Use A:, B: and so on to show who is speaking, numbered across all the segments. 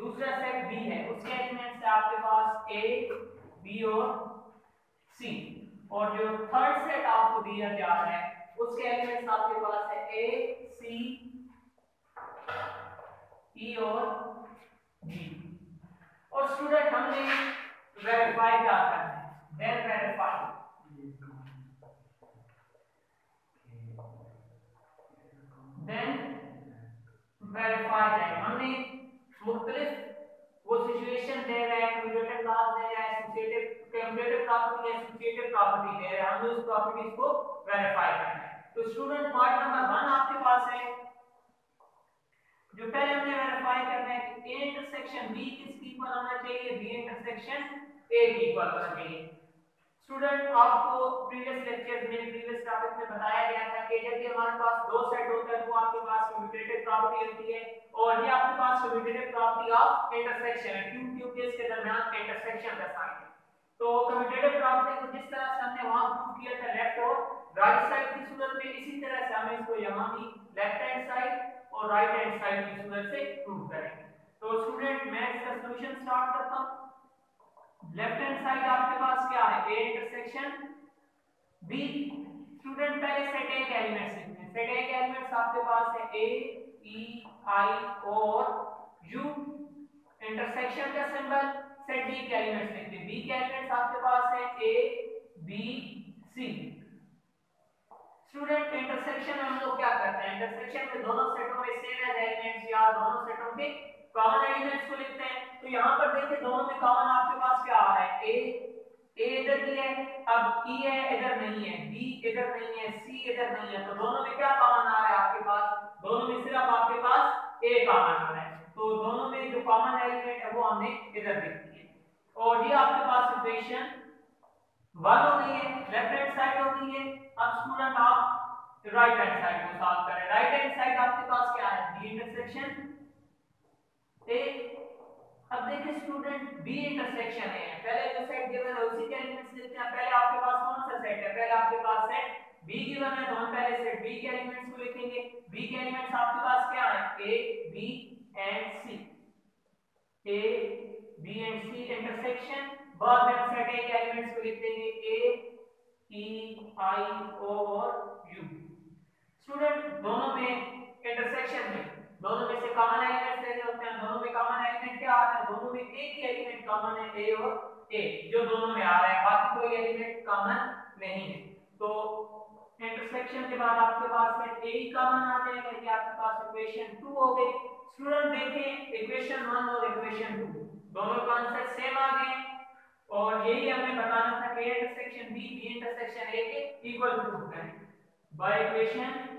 A: दूसरा set B है। उसके एलिमेंट्स है आपके पास ए बी और सी और जो थर्ड सेट आपको दिया जा रहा है, उसके एलिमेंट्स आपके पास है ए सी ई और जी और स्टूडेंट हमने वेरीफाई क्या करना है? देन वेरीफाई देन वेरीफाई हमने मुख्तलिफ़ वो सिचुएशन दे रहा है कम्यूटेटिव क्लास दे रहा है associative commutative property associative property दे रहा है। हमने उस प्रॉपर्टीज़ को वेरीफाई करना है। तो स्टूडेंट पार्ट नंबर 1 आपके पास है। जो पहले हमने वेरीफाई करना है कि ए इंटरसेक्शन बी किसकी इक्वल होना चाहिए? बी इंटरसेक्शन ए की इक्वल होना चाहिए। स्टूडेंट आपको प्रीवियस लेक्चर में प्रीवियस टॉपिक में बताया गया था कि जब हमारे पास दो सेट होते हैं तो आपके पास कम्यूटेटिव प्रॉपर्टी होती है और ये आपके पास कम्यूटेटिव प्रॉपर्टी ऑफ़ इंटरसेक्शन है, क्यों क्योंकि इसके दरमियान इंटरसेक्शन का है। तो कम्यूटेटिव प्रॉपर्टी को जिस तरह से हमने वहाँ प्रूव किया था लेफ़्ट और राइट साइड की सूरत में, इसी तरह से हमें इसको यहाँ भी लेफ़्ट हैंड साइड और राइट हैंड साइड की सूरत से प्रूव करेंगे। तो स्टूडेंट मैं इसका सॉल्यूशन स्टार्ट करता हूँ। लेफ़्ट हैंड साइड आपके पास क्या है? ए इंटरसेक्शन बी स्टूडेंट पहले सेट ए एलिमेंट्स लिखते हैं। सेट ए एलिमेंट्स आपके पास है ए ई आई और यू इंटरसेक्शन का सिंबल सेट बी के एलिमेंट्स लिखते हैं। बी के एलिमेंट्स आपके पास है A B C student intersection में हम लोग क्या करते हैं? इंटरसेक्शन में दोनों सेटों में सेम एलिमेंट्स या दोनों सेटों के कॉमन एलिमेंट्स को लिखते हैं तो यहाँ पर देखिए दोनों में कॉमन आपके पास क्या आ रहा है? ए ए इधर ही है, अब ई है, इधर नहीं है बी इधर नहीं है सी इधर नहीं है तो दोनों में क्या कॉमन आ रहा है आपके पास? दोनों में सिर्फ़ आपके पास ए कॉमन आ रहा है। तो दोनों में जो कॉमन एलिमेंट है वो हमने इधर लिख दिए और ये आपके पास इक्वेशन वन हो गई है लेफ़्ट हैंड साइड हो गई है। अब स्टूडेंट आप राइट हैंड साइड को सॉल्व करें। राइट हैंड साइड आपके पास क्या है? बी इंटरसेक्शन ए अब देखिए स्टूडेंट बी इंटरसेक्शन है। पहले जो सेट गिवन है, उसी के एलिमेंट्स लिखते हैं। पहले आपके पास कौन सा सेट है? पहले आपके पास सेट बी गिवन है तो हम पहले सेट बी के एलिमेंट्स को लिखेंगे। बी के एलिमेंट्स आपके पास क्या है? A B and C A B and C intersection बाद में हम सेट ए के एलिमेंट्स को लिख देंगे ए ई आई ओ और यू स्टूडेंट दोनों में इंटरसेक्शन में दोनों में से कॉमन एलिमेंट्स लेने होते हैं दोनों में कॉमन एलिमेंट क्या आ रहा है? दोनों में एक ही एलिमेंट कॉमन है ए और ए जो दोनों में आ रहा है। बाकी कोई एलिमेंट कॉमन नहीं है। तो इंटरसेक्शन के बाद आपके पास में ए ही कॉमन आ जाएगा ये आपके पास इक्वेशन 2 हो गई। स्टूडेंट देखें इक्वेशन 1 और इक्वेशन 2 दोनों का आंसर सेम आ गए। और यही हमें बताना था कि intersection B B intersection A के इक्वल प्रूव करें by equation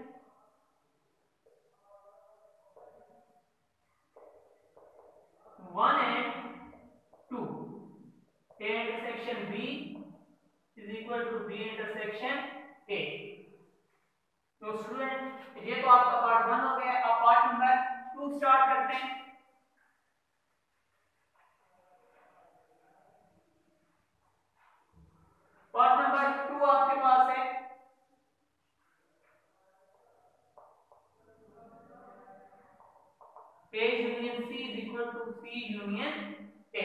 A: one and two A intersection B is equal to B intersection A तो स्टूडेंट ये तो आपका पार्ट वन हो गया। अब पार्ट नंबर टू स्टार्ट करते हैं। पार्ट नंबर टू आपके पास है। Page union C is equal to C union A.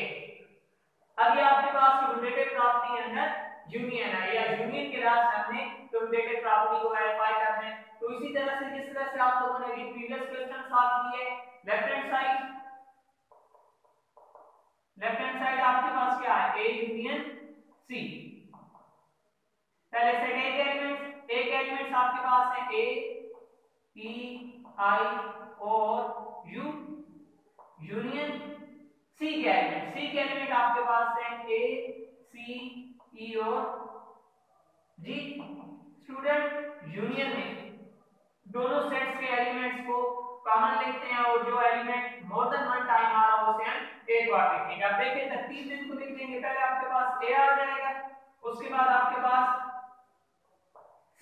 A: अब ये आपके पास कम्यूटेटिव प्रॉपर्टी के अंदर यूनियन है, या यूनियन के रास्ते हमने कम्यूटेटिव प्रॉपर्टी को वेरीफाई करना है। तो इसी तरह से जिस तरह से आप लोगों ने अभी प्रीवियस क्वेश्चन सॉल्व किए left hand side left hand side आपके पास क्या है? A union C. पहले सेट A के एलिमेंट्स एलिमेंट्स आपके पास है A E I और U. यूनियन सी के एलिमेंट सी के एलिमेंट आपके पास है ए सी ई और जी स्टूडेंट यूनियन में दोनों सेट्स के एलिमेंट्स को कॉमन लिखते हैं और जो element more than one time आ रहा है, उसे हम एक बार लिखेंगे। अब देखिए तरतीब दिन को लिख देंगे पहले आपके पास ए आ जाएगा, उसके बाद आपके पास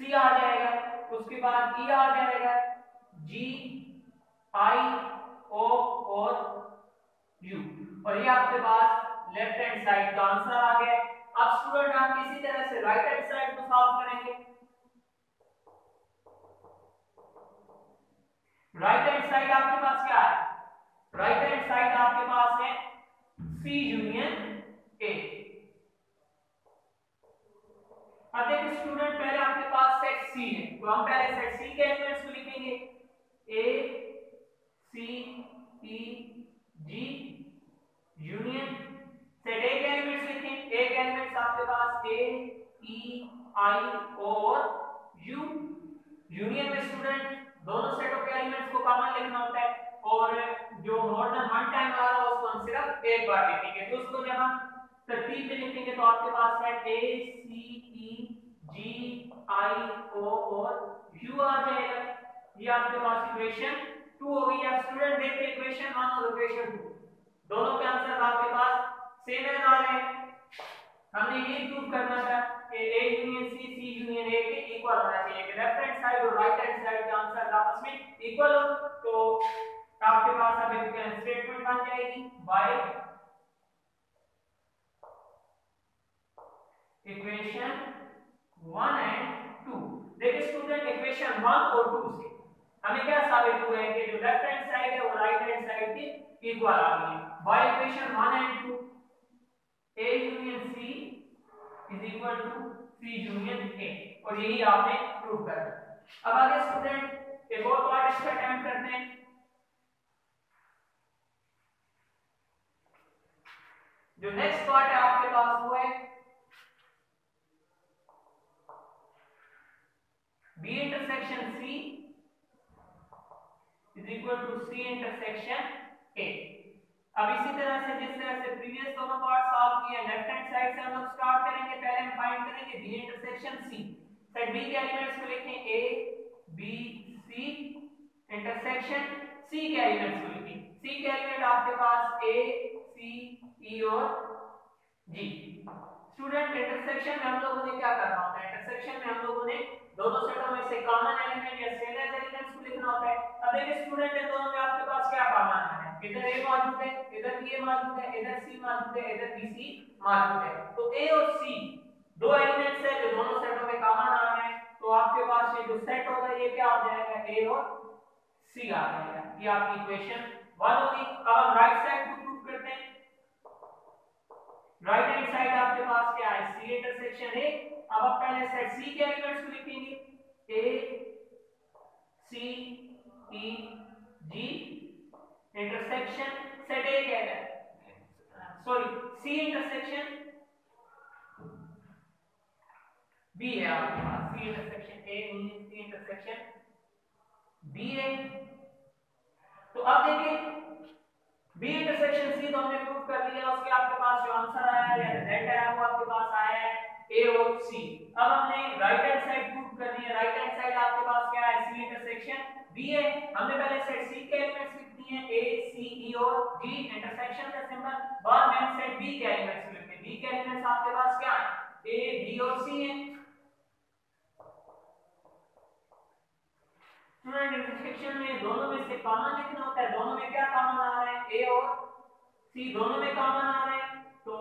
A: सी आ जाएगा, उसके बाद ई आ जाएगा जी आई ओ और यू और ये आपके पास लेफ़्ट हैंड साइड का आंसर आ गया। अब स्टूडेंट आप इसी तरह से राइट हैंड साइड को सॉल्व करेंगे। राइट हैंड साइड आपके पास क्या है? राइट हैंड साइड आपके पास है सी यूनियन ए अब देखिए स्टूडेंट पहले आपके पास सेट सी है। तो हम पहले सेट सी के एलिमेंट्स को लिखेंगे। A C E ji union set ए के एलिमेंट्स लिखें ए के एलिमेंट्स आपके पास ए ई आई और यू यूनियन में स्टूडेंट दोनों सेटों के एलिमेंट्स को कॉमन लिखना होता है। और जो मोर देन वन टाइम आ रहा है, उसको हम सिर्फ़ एक बार लिखेंगे। तो उसको जब हम तरतीब में लिखेंगे तो आपके पास सेट ए सी ई जी आई ओ और यू आ जाएगा। ये आपके पास इक्वेशन 2 हो गई। अब स्टूडेंट देखिए इक्वेशन 1 और इक्वेशन 2 दोनों के आंसर आपके पास सेम है आ रहे हैं। हमने ये प्रूव करना था कि A union C C union A के इक्वल होना चाहिए। कि लेफ़्ट हैंड साइड और राइट हैंड साइड का आंसर आपस में इक्वल हो तो आपके पास अब एक स्टेटमेंट बन जाएगी। बाय इक्वेशन 1 एंड 2 देखिए स्टूडेंट इक्वेशन 1 और 2 से हमें क्या साबित हुआ है कि जो लेफ़्ट हैंड साइड है, वो राइट हैंड साइड के इक्वल आ गई by equation 1 and 2 A union C is equal to C union A और यही आपने प्रूव कर अब आगे स्टूडेंट एक और पार्ट इसका अटेम्प्ट करते हैं जो नेक्स्ट पार्ट है आपके पास वो है B intersection C is equal to C intersection A अब इसी तरह से जिस तरह से प्रीवियस दोनों पार्ट सॉल्व किए लेफ़्ट हैंड साइड से हम लोग स्टार्ट करेंगे, पहले हम फाइंड करेंगे B intersection C set B के एलिमेंट्स को लिखें ए बी सी इंटरसेक्शन सी के एलिमेंट्स को लिखें। सी के एलिमेंट आपके पास ए सी ई और जी स्टूडेंट इंटरसेक्शन में हम लोगों ने क्या करना होता है? इंटरसेक्शन में हम लोगों ने दोनों सेटों में से कॉमन एलिमेंट या सेलेस एलिमेंट्स को लिखना होता है। अब देखिए स्टूडेंट इन दोनों में आपके पास क्या कॉमन है? इधर ए मौजूद है, इधर बी मौजूद है, इधर सी मौजूद है, इधर बी सी मौजूद है। तो ए और सी दो एलिमेंट्स है जो दोनों सेटों में कॉमन आ रहे हैं। तो आपके पास ये जो सेट होगा, ये क्या हो जाएगा? ए और सी आ जाएगा। ये आपकी इक्वेशन 1 होगी। अब हम राइट साइड को प्रूव करते हैं। राइट हैंड साइड आपके पास क्या है? सी इंटरसेक्शन ए अब आप पहले सेट सी के एलिमेंट्स को लिखेंगे। A C E ji intersection set ए क्या है सॉरी सी इंटरसेक्शन बी है आपके पास C intersection A C intersection B है तो अब देखिए बी इंटरसेक्शन सी तो हमने प्रूव कर लिया, उसके आपके पास जो आंसर आया है या रिज़ल्ट आया वो आपके पास आया है ए और सी अब हमने राइट हैंड साइड प्रूव कर है राइट हैंड साइड आपके पास क्या है? सी इंटरसेक्शन बी है हमने पहले सेट सी के एलिमेंट्स लिख दिए हैं ए सी ई और जी इंटरसेक्शन का सिंबल बाद में हम सेट बी के एलिमेंट्स लिखते हैं बी के एलिमेंट्स आपके पास क्या है? ए बी और सी है। स्टूडेंट इंटरसेक्शन में दोनों में से कॉमन लिखना होता है, दोनों में क्या कॉमन आ रहा है? ए और सी दोनों में कॉमन आ रहे हैं। तो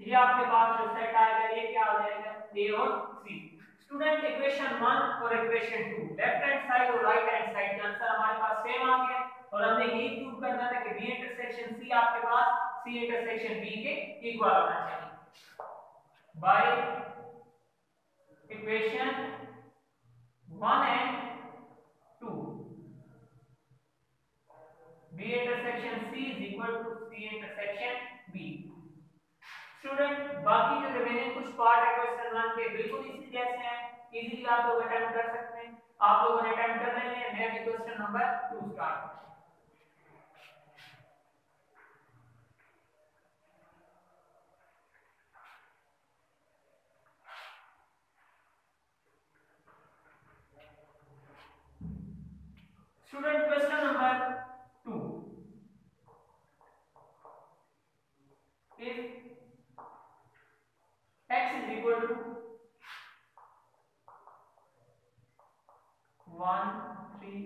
A: ये आपके पास जो सेट आएगा, ये क्या हो जाएगा? ए और सी स्टूडेंट इक्वेशन 1 और इक्वेशन 2 लेफ़्ट हैंड साइड और राइट हैंड साइड का आंसर हमारे पास सेम आ गया। और हमने यही प्रूव करना था कि बी इंटरसेक्शन सी आपके पास सी इंटरसेक्शन बी के इक्वल होना चाहिए। By equation 1 and 2 b intersection c is equal to c intersection b. Student बाकी जो रिमेनिंग कुछ पार्ट है क्वेश्चन 1 के, बिल्कुल इसी जैसे हैं इजीली आप लोग अटेम्प्ट कर सकते हैं। आप लोगों ने अटेम्प्ट कर लेने हैं, मैं भी question number 2 start student question number two if x is equal to 1 3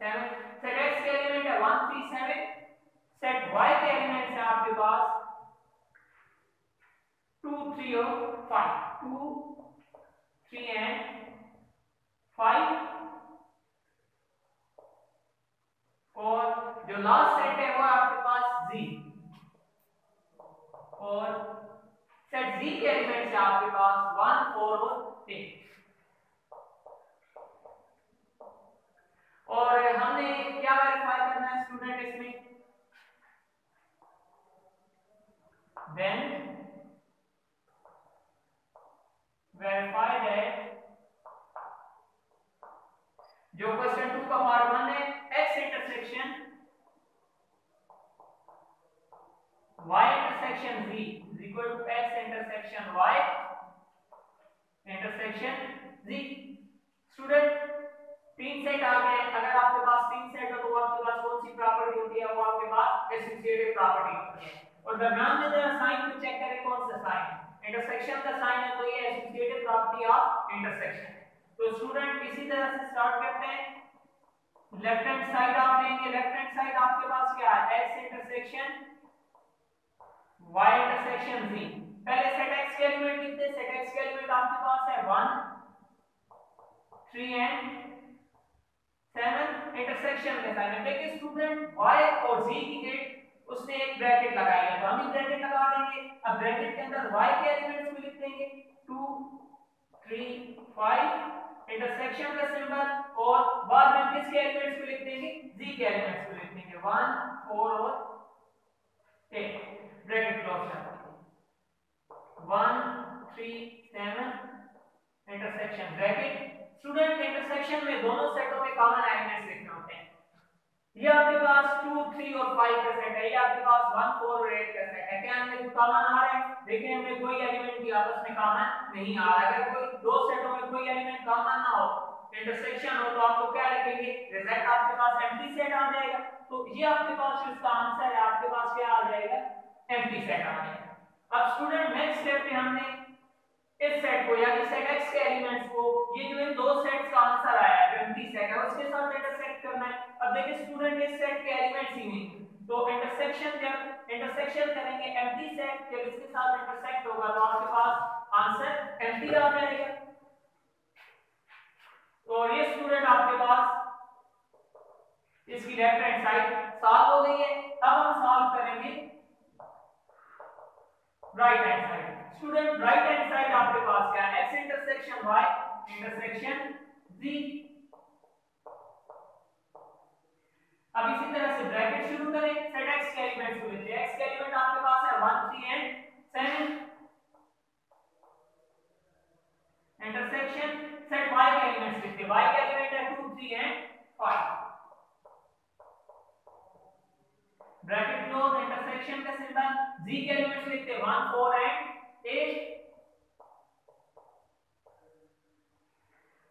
A: 7 सेट x के एलिमेंट है 1 3 7 सेट y के एलिमेंट्स है आपके पास 2 3 5 2 3 एंड 5 और जो लास्ट सेट है वो आपके पास z. और सेट z के एलिमेंट्स है आपके पास 1 4 और 8 और हमने क्या वेरीफाई करना है स्टूडेंट इसमें then verify that जो क्वेश्चन टू का पार्ट वन है x intersection y intersection z is equal to x intersection y. Intersection z. Student तीन सेट आ गए। अगर आपके पास तीन सेट हो तो आपके पास कौन सी प्रॉपर्टी होती है? वो आपके पास एसोसिएटिव प्रॉपर्टी होती है। और दरमियान में जरा साइन को चेक करें, कौन सा साइन? इंटरसेक्शन का साइन है तो ये एसोसिएटिव प्रॉपर्टी ऑफ़ इंटरसेक्शन तो स्टूडेंट इसी तरह से स्टार्ट करते हैं। लेफ़्ट हैंड साइड आप लेंगे। लेफ़्ट हैंड साइड आपके पास क्या है? X intersection y intersection z. पहले सेट x के एलिमेंट लिखते हैं सेट x के एलिमेंट आपके पास है 1 3 एंड सेवन इंटरसेक्शन में साइन है देखिए स्टूडेंट y और z की गेट उसने एक ब्रैकेट लगाई है। तो हम भी ब्रैकेट लगा देंगे। अब ब्रैकेट के अंदर y के एलिमेंट्स को लिख देंगे। 2 3 5 इंटरसेक्शन का सिंबल और बाद में किसके एलिमेंट्स को लिख देंगे? Z के एलिमेंट्स को लिख देंगे। 1 4 और 8 ब्रैकेट क्लोज देंगे 1 3 7 इंटरसेक्शन ब्रैकेट स्टूडेंट इंटरसेक्शन में दोनों सेटों में कॉमन एलिमेंट्स लिखने होते हैं। ये आपके पास 2 3 और 5 का सेट है। ये आपके पास 1 4 और 8 का सेट है। क्या हमें कॉमन आ रहा है? देखिए हमें कोई एलिमेंट भी आपस में कॉमन नहीं आ रहा। अगर कोई दो सेटों में कोई एलिमेंट कॉमन ना हो इंटरसेक्शन हो तो आपको क्या लिखेंगे? रिज़ल्ट आपके पास एम्प्टी सेट आ जाएगा। तो ये आपके पास इसका आंसर है, आपके पास क्या आ जाएगा? एम्प्टी सेट आ जाएगा अब स्टूडेंट नेक्स्ट स्टेप पे हमने इस सेट को यानी सेट x के एलिमेंट्स को, ये जो इन दो सेट्स का आंसर आया है 20 सेट है, उसके साथ इंटरसेक्ट करना है। अब देखिए स्टूडेंट इस सेट के एलिमेंट्स ही नहीं। तो इंटरसेक्शन जब इंटरसेक्शन करेंगे एम्प्टी सेट जब इसके साथ इंटरसेक्ट होगा तो आपके पास आंसर एम्प्टी आ जाएगा। तो ये स्टूडेंट आपके पास इसकी लेफ़्ट हैंड साइड सॉल्व हो गई है। अब हम सॉल्व करेंगे right hand side student right hand side आपके पास क्या है? X intersection y intersection z. अब इसी तरह से ब्रैकेट शुरू करें। सेट x के एलिमेंट्स लेते हैं x के एलिमेंट आपके पास है 1 3 एंड 7 इंटरसेक्शन सेट y के एलिमेंट्स हैं y के एलिमेंट है 2 3 एंड 5 ब्रैकेट क्लोज इंटरसेक्शन का सिंबल z के एलिमेंट्स लिखते हैं। 1 4 एंड 8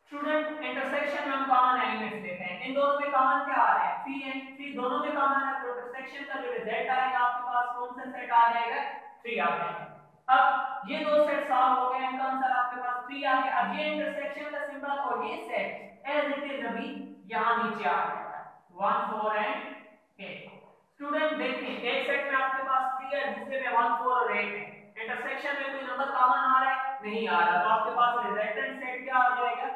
A: स्टूडेंट इंटरसेक्शन में हम कॉमन एलिमेंट्स लेते हैं। इन दोनों में कॉमन क्या आ रहा है? 3 एंड 3 दोनों में कॉमन है तो इंटरसेक्शन का जो रिज़ल्ट आएगा, आपके पास कौन सा सेट आ जाएगा? 3 आ जाएगा अब ये दो सेट सॉल्व हो गए इनका आंसर आपके पास 3 आ गया? अब ये इंटरसेक्शन का सिंबल और ये सेट एज इट इज़ अभी यहाँ नीचे आ जाएगा 1 4 एंड 8 स्टूडेंट देखिए, एक सेट में आपके पास 3 है दूसरे में 1 4 और 8 है। इंटरसेक्शन में कोई नंबर कॉमन आ रहा है? नहीं आ रहा। तो आपके पास रिजल्टेंट सेट क्या आ जाएगा?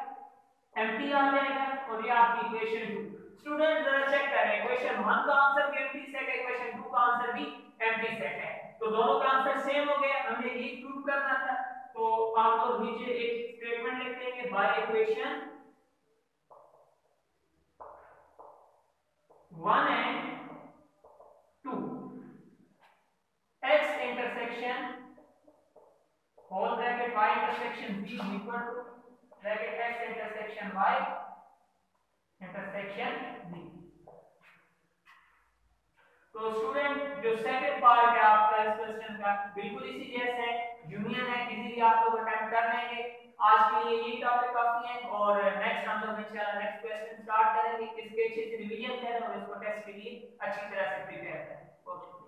A: एम्प्टी आ जाएगा और ये आपकी इक्वेशन 2 स्टूडेंट जरा चेक करें। इक्वेशन 1 का आंसर भी एम्प्टी सेट है इक्वेशन 2 का आंसर भी एम्प्टी सेट है। तो दोनों का आंसर सेम हो गया। हमें ये प्रूव करना था। तो आप लोग नीचे एक स्टेटमेंट लिख देंगे by equation 1 and two. X intersection whole intersection B equal to bracket X intersection Y intersection B तो स्टूडेंट जो सेकंड पार्ट है आपका इस क्वेश्चन का, बिल्कुल इसी जैसे है। यूनियन है, किसी भी आप लोग अटेम्प्ट कर लेंगे। आज के लिए यही टॉपिक काफ़ी है और नेक्स्ट हम लोग इंशाल्लाह नेक्स्ट क्वेश्चन स्टार्ट करेंगे, इसके अच्छे से रिवीजन करें और इसको टेस्ट के लिए अच्छी तरह से प्रिपेयर करें। ओके